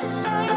oh